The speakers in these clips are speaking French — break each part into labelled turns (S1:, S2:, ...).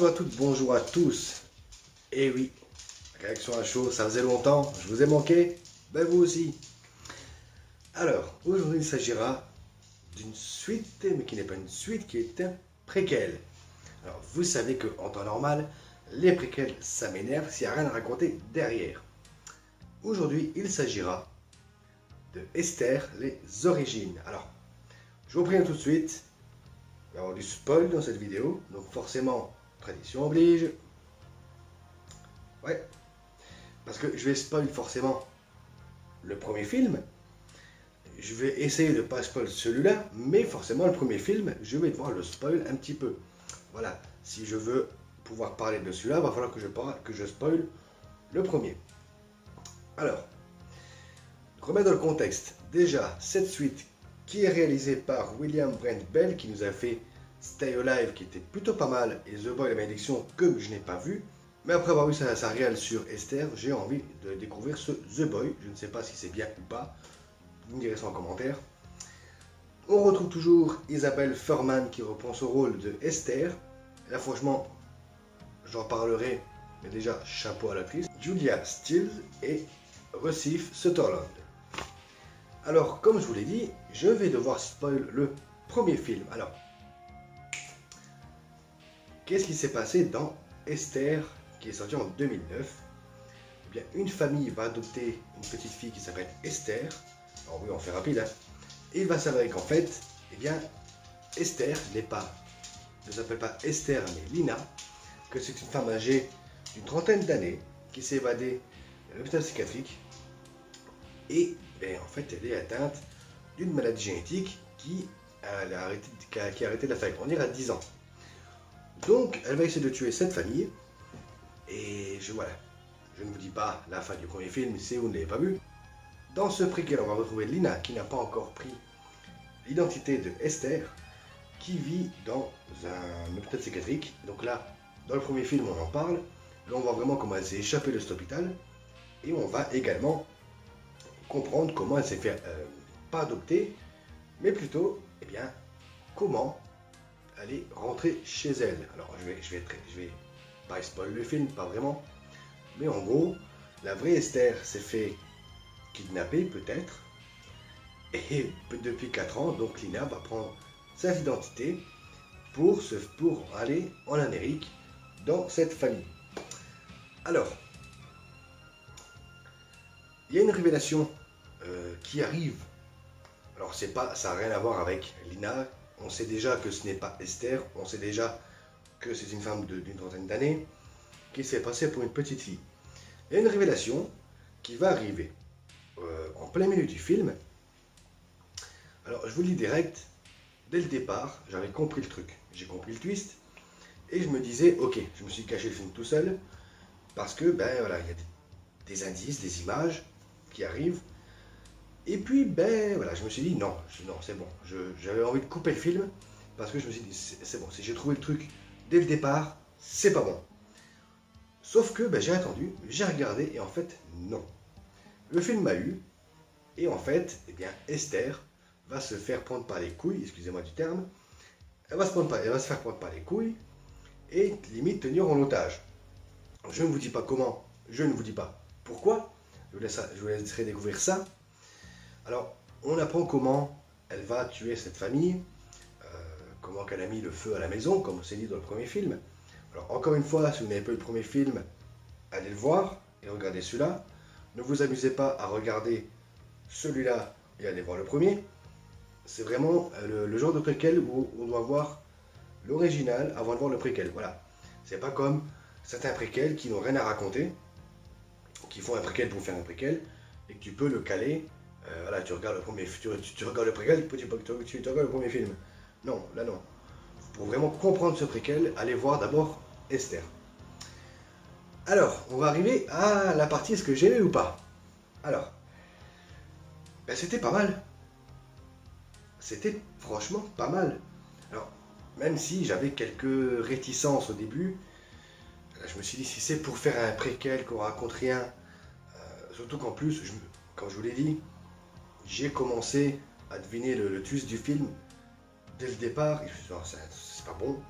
S1: Bonjour à toutes, bonjour à tous. Et eh oui, réaction à chaud, ça faisait longtemps, je vous ai manqué, ben vous aussi. Alors, aujourd'hui il s'agira d'une suite, mais qui n'est pas une suite, qui est un préquel. Alors, vous savez qu'en temps normal, les préquels, ça m'énerve s'il n'y a rien à raconter derrière. Aujourd'hui, il s'agira de Esther, les origines. Alors, je vous préviens tout de suite, il va y avoir du spoil dans cette vidéo, donc forcément, tradition oblige. Ouais, parce que je vais spoil forcément le premier film. Je vais essayer de ne pas spoil celui-là, mais forcément le premier film, je vais devoir le spoil un petit peu. Voilà, si je veux pouvoir parler de celui-là, il va falloir que je, parle, que je spoil le premier. Alors, remettre dans le contexte. Déjà, cette suite qui est réalisé par William Brent Bell, qui nous a fait Stay Alive, qui était plutôt pas mal, et The Boy la malédiction, que je n'ai pas vu. Mais après avoir vu sa, sa sur Esther, j'ai envie de découvrir ce The Boy. Je ne sais pas si c'est bien ou pas. Vous me direz ça en commentaire. On retrouve toujours Isabelle Furman qui reprend ce rôle de Esther. Là, franchement, j'en parlerai, mais déjà, chapeau à l'actrice. Julia Stiles et Recif Sutherland. Alors, comme je vous l'ai dit, je vais devoir spoil le premier film. Alors, qu'est-ce qui s'est passé dans Esther, qui est sorti en 2009 eh bien, une famille va adopter une petite fille qui s'appelle Esther. Alors oui, on fait rapide. Hein. Et il va s'avérer qu'en fait, eh bien, Esther ne s'appelle pas Esther, mais Lina, que c'est une femme âgée d'une trentaine d'années qui s'est évadée de l'hôpital psychiatrique et ben, en fait, elle est atteinte d'une maladie génétique qui a, arrêté, qui a arrêté de la faire grandir à 10 ans. Donc, elle va essayer de tuer cette famille. Et je, voilà, je ne vous dis pas la fin du premier film si vous ne l'avez pas vu. Dans ce préquel, on va retrouver Lina qui n'a pas encore pris l'identité de Esther, qui vit dans un hôpital psychiatrique. Donc là, dans le premier film, on en parle. Là, on voit vraiment comment elle s'est échappée de cet hôpital. Et on va également comprendre comment elle s'est fait, euh, pas adopter, mais plutôt, eh bien, comment elle est rentrée chez elle. Alors, je vais, je vais, je vais pas spoiler le film, pas vraiment, mais en gros, la vraie Esther s'est fait kidnapper, peut-être, et depuis 4 ans, donc Lina va prendre sa identité pour, se, pour aller en Amérique dans cette famille. Alors, il y a une révélation euh, qui arrive. Alors c'est pas, ça n'a rien à voir avec Lina. On sait déjà que ce n'est pas Esther. On sait déjà que c'est une femme d'une trentaine d'années qui s'est passée pour une petite fille. Il y a une révélation qui va arriver euh, en plein milieu du film. Alors je vous le dis direct, dès le départ, j'avais compris le truc. J'ai compris le twist. Et je me disais, ok, je me suis caché le film tout seul. Parce que, ben voilà, il y a des indices, des images qui arrivent. Et puis, ben voilà, je me suis dit non, non, c'est bon. J'avais envie de couper le film parce que je me suis dit c'est bon, si j'ai trouvé le truc dès le départ, c'est pas bon. Sauf que ben, j'ai attendu, j'ai regardé et en fait, non. Le film m'a eu et en fait, eh bien, Esther va se faire prendre par les couilles, excusez-moi du terme. Elle va, se faire prendre par les couilles et limite tenir en otage. Je ne vous dis pas comment, je ne vous dis pas pourquoi, je vous laisserai découvrir ça alors, on apprend comment elle va tuer cette famille, euh, comment qu'elle a mis le feu à la maison, comme c'est dit dans le premier film. Alors, encore une fois, si vous n'avez pas eu le premier film, allez le voir et regardez celui-là. Ne vous amusez pas à regarder celui-là et allez voir le premier. C'est vraiment euh, le, genre de préquel où on doit voir l'original avant de voir le préquel. Voilà. C'est pas comme certains préquels qui n'ont rien à raconter, qui font un préquel pour faire un préquel, et que tu peux le caler euh, voilà, tu regardes le premier, tu, tu, regardes le préquel, tu, tu, regardes le premier film. Non, là non. Pour vraiment comprendre ce préquel, allez voir d'abord Esther. Alors, on va arriver à la partie est-ce que j'aimais ou pas? Alors, ben, c'était pas mal. C'était franchement pas mal. Alors, même si j'avais quelques réticences au début, je me suis dit si c'est pour faire un préquel qu'on raconte rien, euh, surtout qu'en plus, je, comme je vous l'ai dit, j'ai commencé à deviner le, twist du film dès le départ. Je me suis dit, oh, c'est pas bon.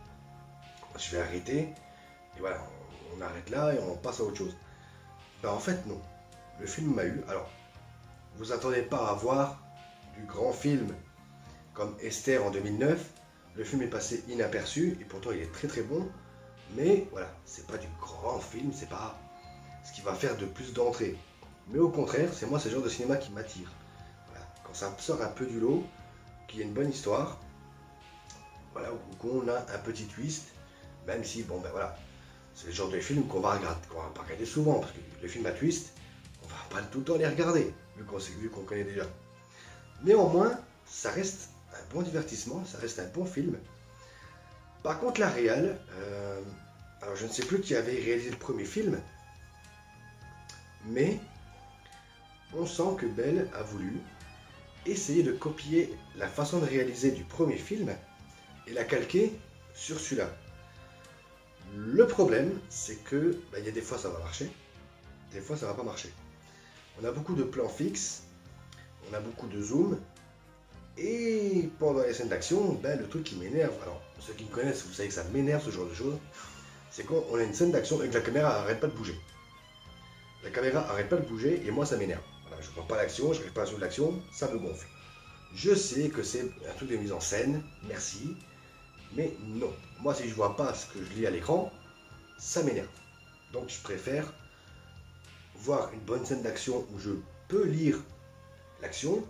S1: je vais arrêter. Et voilà, on, arrête là et on passe à autre chose. Ben en fait, non. Le film m'a eu. Alors, vous attendez pas à voir du grand film comme Esther en 2009. Le film est passé inaperçu et pourtant il est très très bon. Mais voilà, c'est pas du grand film, c'est pas ce qui va faire de plus d'entrées. Mais au contraire, c'est moi ce genre de cinéma qui m'attire. Ça sort un peu du lot, qu'il y a une bonne histoire, voilà, ou qu'on a un petit twist, même si, bon ben voilà, c'est le genre de film qu'on va regarder, qu'on va pas regarder souvent, parce que les films à twist, on va pas tout le temps les regarder, vu qu'on vu qu'on connaît déjà. Néanmoins, ça reste un bon divertissement, ça reste un bon film. Par contre, la réal, euh, alors je ne sais plus qui avait réalisé le premier film, mais on sent que Belle a voulu essayer de copier la façon de réaliser du premier film et la calquer sur celui-là. Le problème, c'est que bah, il y a des fois ça va marcher, des fois ça va pas marcher. On a beaucoup de plans fixes, on a beaucoup de zoom, et pendant les scènes d'action, ben, le truc qui m'énerve, alors ceux qui me connaissent, vous savez que ça m'énerve ce genre de choses, c'est quand on a une scène d'action et que la caméra arrête pas de bouger. La caméra arrête pas de bouger et moi ça m'énerve. Je vois pas l'action, je n'arrive pas à l'action, ça me gonfle. Je sais que c'est un truc de mise en scène, merci, mais non. Moi si je vois pas ce que je lis à l'écran, ça m'énerve. Donc je préfère voir une bonne scène d'action où je peux lire l'action,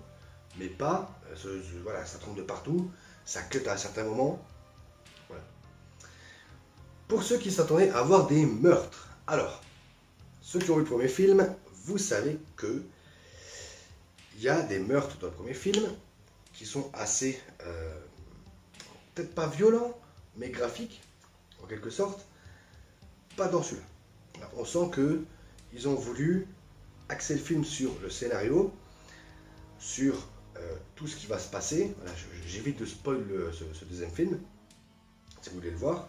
S1: mais pas, euh, voilà, ça tombe de partout, ça cut à un certain moment. Voilà. Pour ceux qui s'attendaient à voir des meurtres, alors, ceux qui ont vu le premier film, vous savez que il y a des meurtres dans le premier film qui sont assez, euh, peut-être pas violents, mais graphiques, en quelque sorte. Pas dans celui-là. On sent que ils ont voulu axer le film sur le scénario, sur euh, tout ce qui va se passer. J'évite de spoil ce, deuxième film, si vous voulez le voir.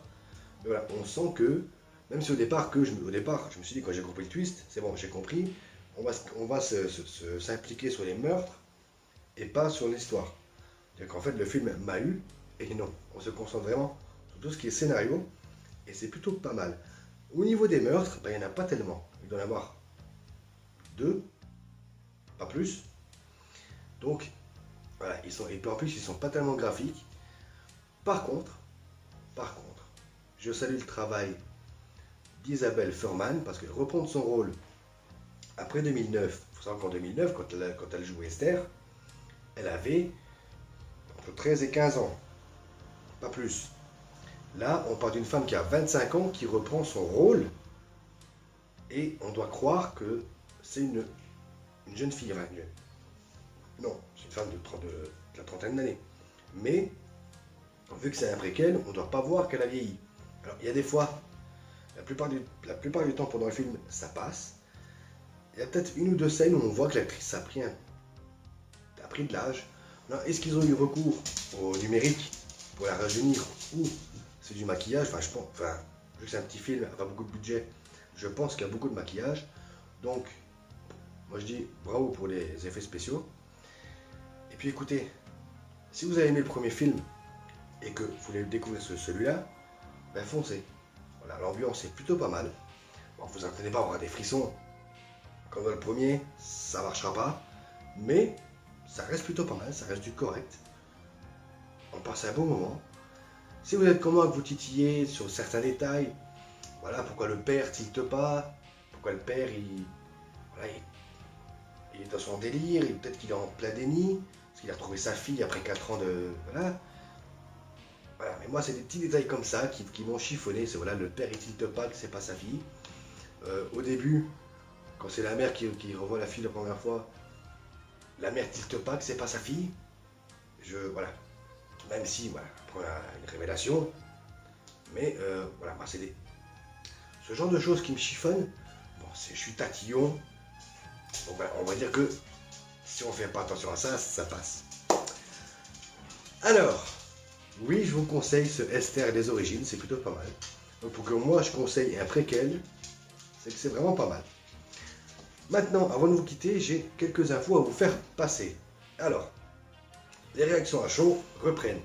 S1: Mais voilà, on sent que, même si au départ, que je, au départ, je me suis dit quand j'ai compris le twist, c'est bon, j'ai compris, on va, s'impliquer sur les meurtres et pas sur l'histoire. C'est-à-dire qu'en fait, le film m'a eu, et non, on se concentre vraiment sur tout ce qui est scénario, et c'est plutôt pas mal. Au niveau des meurtres, ben, il n'y en a pas tellement. Il doit y en avoir deux, pas plus. Donc, ils sont, et en plus, ils sont pas tellement graphiques. Par contre, par contre, je salue le travail d'Isabelle Furman parce qu'elle reprend son rôle après 2009. Il faut savoir qu'en 2009, quand elle, quand elle jouait Esther, elle avait entre 13 et 15 ans, pas plus. Là, on parle d'une femme qui a 25 ans qui reprend son rôle et on doit croire que c'est une, jeune fille, enfin, non, c'est une femme de, la trentaine d'années. Mais, vu que c'est un préquel, on ne doit pas voir qu'elle a vieilli. Alors, il y a des fois, la plupart du temps pendant le film, ça passe. Il y a peut-être une ou deux scènes où on voit que l'actrice a pris, a pris de l'âge. Est-ce qu'ils ont eu recours au numérique pour la rajeunir ou c'est du maquillage? Enfin, je pense, que c'est un petit film, pas beaucoup de budget, je pense qu'il y a beaucoup de maquillage. Donc, moi je dis bravo pour les effets spéciaux puis écoutez, si vous avez aimé le premier film et que vous voulez découvrir celui-là, ben foncez. Voilà, l'ambiance est plutôt pas mal. Bon, vous attendez pas à avoir des frissons. Comme dans le premier, ça marchera pas. Mais ça reste plutôt pas mal, ça reste du correct. On passe un bon moment. Si vous êtes comme moi que vous titillez sur certains détails, voilà pourquoi le père tilte pas, pourquoi le père il, il, est dans son délire, peut-être qu'il est en plein déni, il a retrouvé sa fille après 4 ans de. Voilà. Voilà, mais moi, c'est des petits détails comme ça qui, qui m'ont chiffonné. C'est voilà, le père, il tilte pas que c'est pas sa fille. Euh, au début, quand c'est la mère qui, revoit la fille la première fois, la mère tilte pas que c'est pas sa fille. Je. Voilà. Même si, voilà, une révélation. Mais euh, voilà, moi, c'est des. Ce genre de choses qui me chiffonnent. Bon, je suis tatillon. Bon, ben, on va dire que si on fait pas attention à ça, ça passe. Alors, oui, je vous conseille ce Esther des origines, c'est plutôt pas mal. Donc pour que moi je conseille un préquel, c'est que c'est vraiment pas mal. Maintenant, avant de vous quitter, j'ai quelques infos à vous faire passer. Alors, les réactions à chaud reprennent.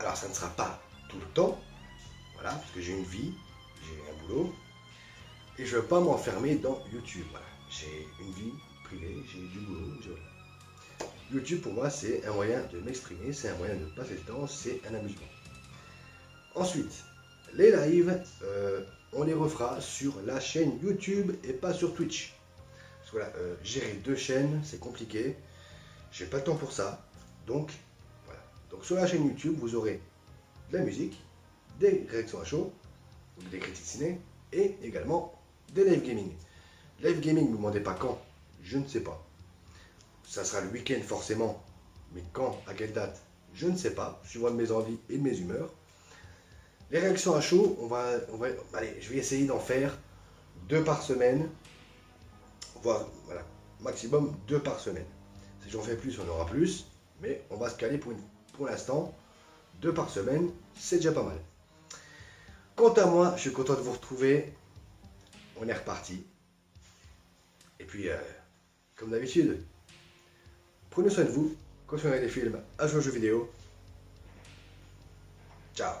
S1: Alors ça ne sera pas tout le temps. Voilà, parce que j'ai une vie, j'ai un boulot, et je ne veux pas m'enfermer dans YouTube. Voilà. J'ai une vie privée, j'ai du boulot. YouTube pour moi c'est un moyen de m'exprimer, c'est un moyen de passer le temps, c'est un amusement. Ensuite, les lives, euh, on les refera sur la chaîne YouTube et pas sur Twitch. Voilà, euh, gérer deux chaînes, c'est compliqué. J'ai pas le temps pour ça. Donc, voilà. Donc sur la chaîne YouTube, vous aurez de la musique, des réactions à chaud, des critiques ciné, et également des live gaming. Live gaming, ne me demandez pas quand, je ne sais pas. Ça sera le week-end forcément, mais quand, à quelle date, je ne sais pas, suivant mes envies et mes humeurs. Les réactions à chaud, on va, allez, je vais essayer d'en faire deux par semaine, voire voilà, maximum deux par semaine. Si j'en fais plus, on aura plus, mais on va se caler pour, pour l'instant. Deux par semaine, c'est déjà pas mal. Quant à moi, je suis content de vous retrouver. On est reparti. Et puis, euh, comme d'habitude, prenez soin de vous, continuez des films, à jouer aux jeux vidéo. Ciao